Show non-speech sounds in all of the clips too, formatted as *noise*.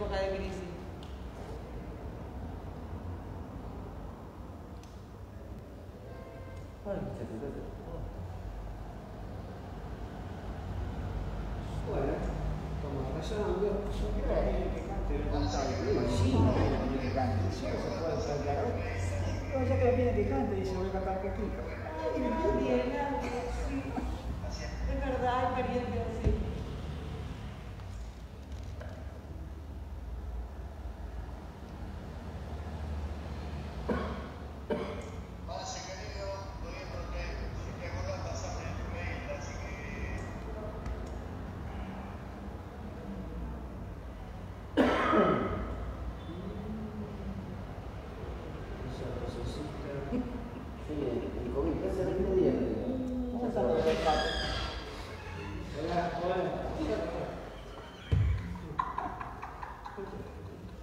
época de crisis. Bueno, como razonando, yo creo que viene que cante el contable. Digo, sí, viene que cante. Sí, se puede ya que viene que cante, dice, voy a cantar que explico. Ay, muy bien, Ángel, sí. Es verdad, hay parientes así.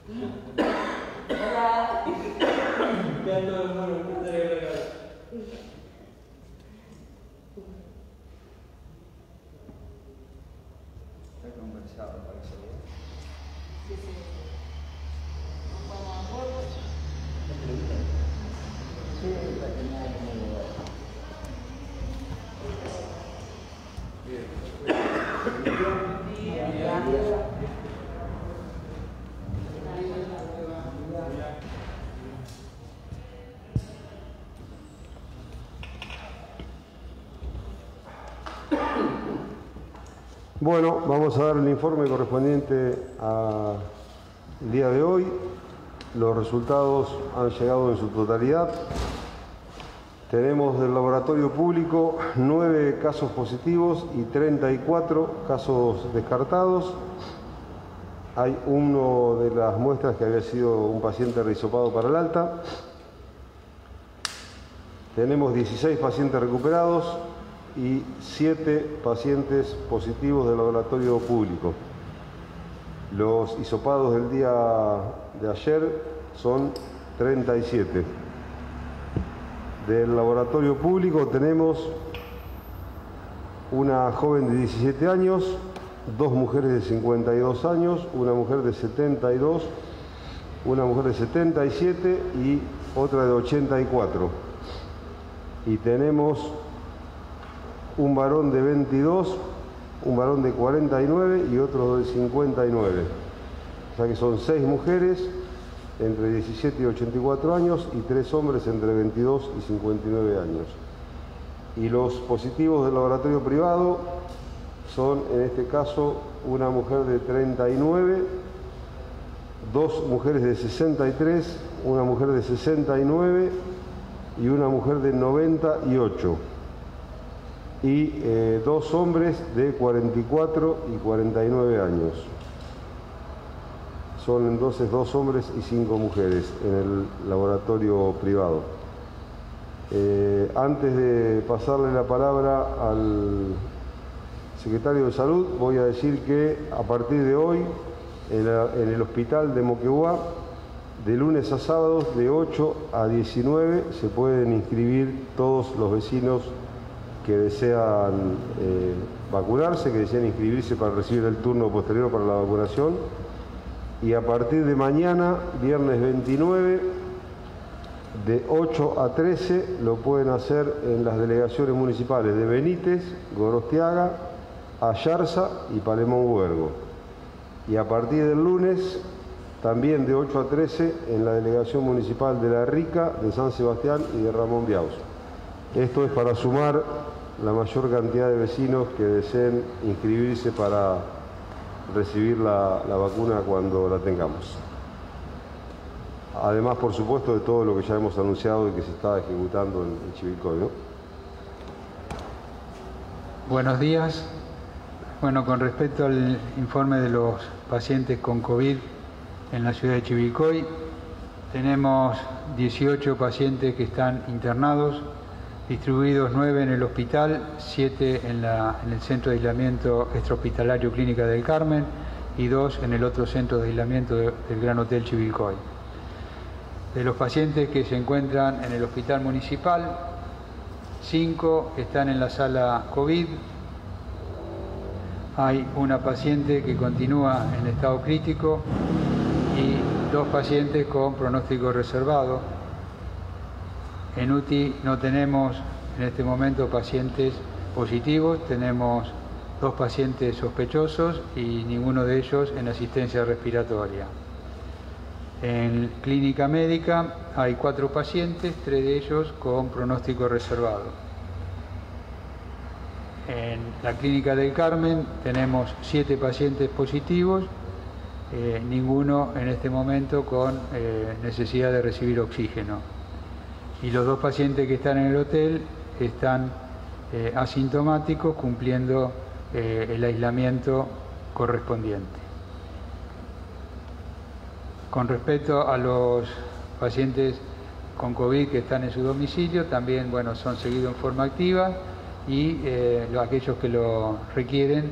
Yeah. Bueno, vamos a dar el informe correspondiente al día de hoy. Los resultados han llegado en su totalidad. Tenemos del laboratorio público nueve casos positivos y 34 casos descartados. Hay uno de las muestras que había sido un paciente risopado para el alta. Tenemos 16 pacientes recuperados y 7 pacientes positivos del laboratorio público. Los hisopados del día de ayer son 37. Del laboratorio público tenemos una joven de 17 años, dos mujeres de 52 años, una mujer de 72, una mujer de 77 y otra de 84. Y tenemos un varón de 22, un varón de 49 y otro de 59. O sea que son seis mujeres entre 17 y 84 años y tres hombres entre 22 y 59 años. Y los positivos del laboratorio privado son en este caso una mujer de 39, dos mujeres de 63, una mujer de 69 y una mujer de 98 y eh, dos hombres de 44 y 49 años. Son entonces dos hombres y cinco mujeres en el laboratorio privado. Eh, antes de pasarle la palabra al secretario de Salud, voy a decir que a partir de hoy, en, en el hospital de Moquegua, de lunes a sábados, de 8 a 19, se pueden inscribir todos los vecinos que desean eh, vacunarse, que desean inscribirse para recibir el turno posterior para la vacunación. Y a partir de mañana, viernes 29, de 8 a 13, lo pueden hacer en las delegaciones municipales de Benítez, Gorostiaga, Ayarza y Palemón Huergo. Y a partir del lunes, también de 8 a 13, en la delegación municipal de La Rica, de San Sebastián y de Ramón Biaus. Esto es para sumar la mayor cantidad de vecinos que deseen inscribirse para recibir la, vacuna cuando la tengamos. Además, por supuesto, de todo lo que ya hemos anunciado y que se está ejecutando en, en Chivilcoy, ¿no? Buenos días. Bueno, con respecto al informe de los pacientes con COVID en la ciudad de Chivilcoy, tenemos 18 pacientes que están internados, distribuidos 9 en el hospital, 7 en, el centro de aislamiento extrahospitalario Clínica del Carmen y 2 en el otro centro de aislamiento de- del Gran Hotel Chivilcoy. De los pacientes que se encuentran en el hospital municipal, 5 están en la sala COVID, hay una paciente que continúa en estado crítico dos pacientes con pronóstico reservado. En UTI no tenemos en este momento pacientes positivos, tenemos dos pacientes sospechosos y ninguno de ellos en asistencia respiratoria. En clínica médica hay cuatro pacientes, tres de ellos con pronóstico reservado. En la clínica del Carmen tenemos siete pacientes positivos, eh, ninguno en este momento con eh, necesidad de recibir oxígeno. Y los dos pacientes que están en el hotel están eh, asintomáticos cumpliendo el aislamiento correspondiente. Con respecto a los pacientes con COVID que están en su domicilio, también bueno, son seguidos en forma activa y eh, aquellos que lo requieren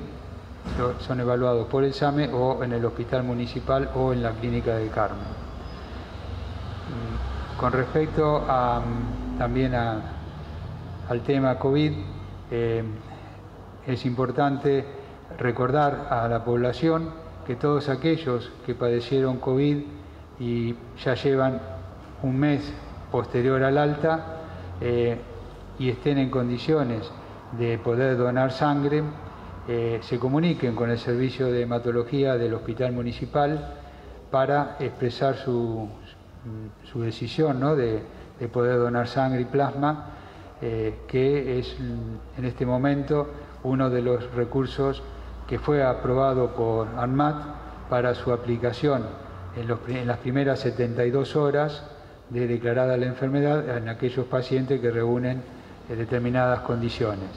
son evaluados por el SAME o en el hospital municipal o en la clínica del Carmen. Con respecto también al tema COVID, eh, es importante recordar a la población que todos aquellos que padecieron COVID y ya llevan un mes posterior al alta eh, y estén en condiciones de poder donar sangre, eh, se comuniquen con el servicio de hematología del Hospital Municipal para expresar su, su decisión ¿no? de, poder donar sangre y plasma, eh, que es en este momento uno de los recursos que fue aprobado por ANMAT para su aplicación en, las primeras 72 horas de declarada la enfermedad en aquellos pacientes que reúnen eh, determinadas condiciones.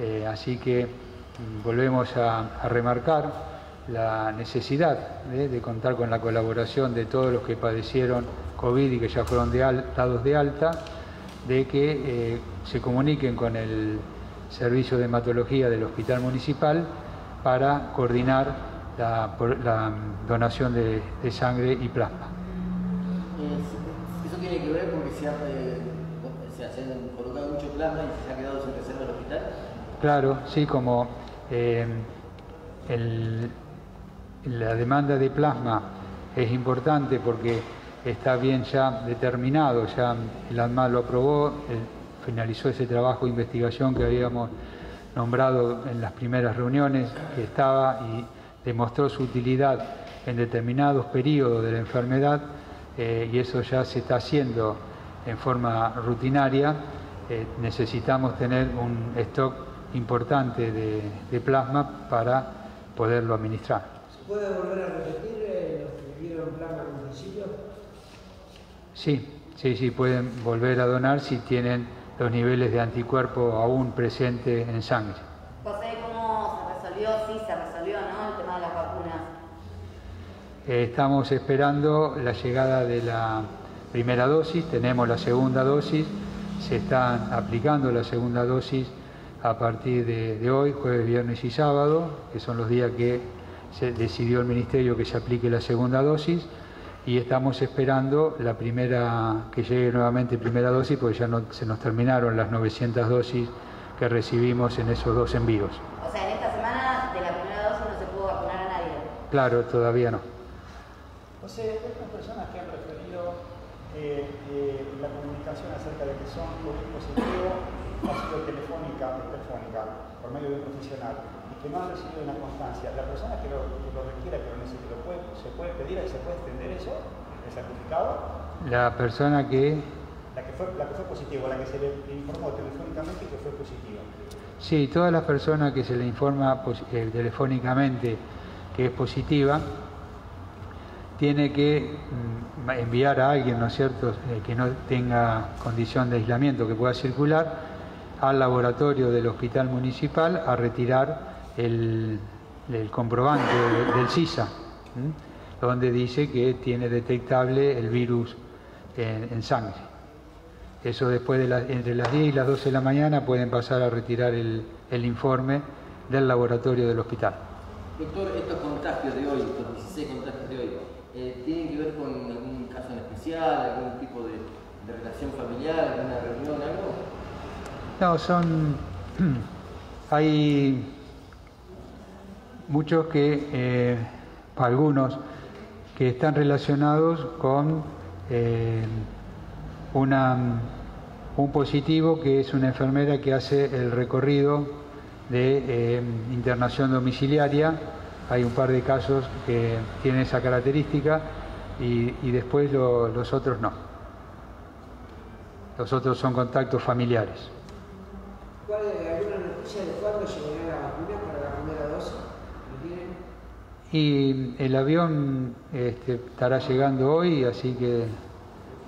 Eh, así que mm, volvemos a, remarcar la necesidad de contar con la colaboración de todos los que padecieron COVID y que ya fueron dados de alta, de que eh, se comuniquen con el servicio de hematología del Hospital Municipal para coordinar la, donación de, sangre y plasma. ¿Eso tiene que ver porque se, ha, colocado mucho plasma y se ha quedado sin reserva el hospital? Claro, sí, como eh, la demanda de plasma es importante porque está bien ya determinado, ya el ANMA lo aprobó, finalizó ese trabajo de investigación que habíamos nombrado en las primeras reuniones, que estaba y demostró su utilidad en determinados periodos de la enfermedad eh, y eso ya se está haciendo en forma rutinaria. Eh, necesitamos tener un stock importante de, plasma para poderlo administrar. ¿Se puede volver a repetir eh, los que dieron plasma al principio? Sí, sí, sí, pueden volver a donar si tienen los niveles de anticuerpo aún presentes en sangre. José, ¿cómo se resolvió? Sí, se resolvió, ¿no? El tema de las vacunas. Eh, estamos esperando la llegada de la primera dosis, tenemos la segunda dosis, se están aplicando la segunda dosis a partir de, de hoy, jueves, viernes y sábado, que son los días que se decidió el Ministerio que se aplique la segunda dosis y estamos esperando la primera, que llegue nuevamente primera dosis, porque ya no, se nos terminaron las 900 dosis que recibimos en esos dos envíos. O sea, en esta semana de la primera dosis no se pudo vacunar a nadie. Claro, todavía no. José, estas personas que han referido eh, eh, la comunicación acerca de que son COVID positivo ha sido telefónica, por medio de un profesional que no han recibido una constancia, la persona que lo, requiera, que lo necesite, lo puede, ¿se puede pedir, se puede extender eso, el certificado? La persona que... La que fue, la que fue positiva, la que se le informó telefónicamente que fue positiva. Sí, todas las personas que se le informa eh, telefónicamente que es positiva, tiene que mm, enviar a alguien, ¿no es cierto?, eh, que no tenga condición de aislamiento, que pueda circular al laboratorio del hospital municipal a retirar el, comprobante del CISA, donde dice que tiene detectable el virus en, sangre. Eso después de entre las 10 y las 12 de la mañana pueden pasar a retirar el, informe del laboratorio del hospital. Doctor, estos contagios de hoy, estos 16 contagios de hoy, eh, ¿tienen que ver con algún caso en especial, algún tipo de, de relación familiar, alguna reunión, algo? No, son... *clears throat* Hay muchos que, eh, algunos, que están relacionados con eh, una, un positivo que es una enfermera que hace el recorrido de eh, internación domiciliaria. Hay un par de casos que tienen esa característica y, después lo- los otros no. Los otros son contactos familiares. ¿Cuál es alguna noticia de cuándo llegará la vacuna para la primera dosis? Y el avión este, estará llegando hoy, así que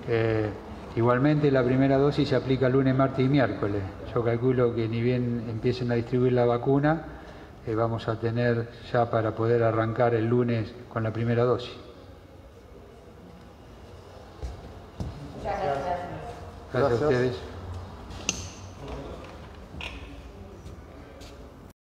eh, igualmente la primera dosis se aplica lunes, martes y miércoles. Yo calculo que ni bien empiecen a distribuir la vacuna, eh, vamos a tener ya para poder arrancar el lunes con la primera dosis. Muchas gracias. Gracias, a ustedes.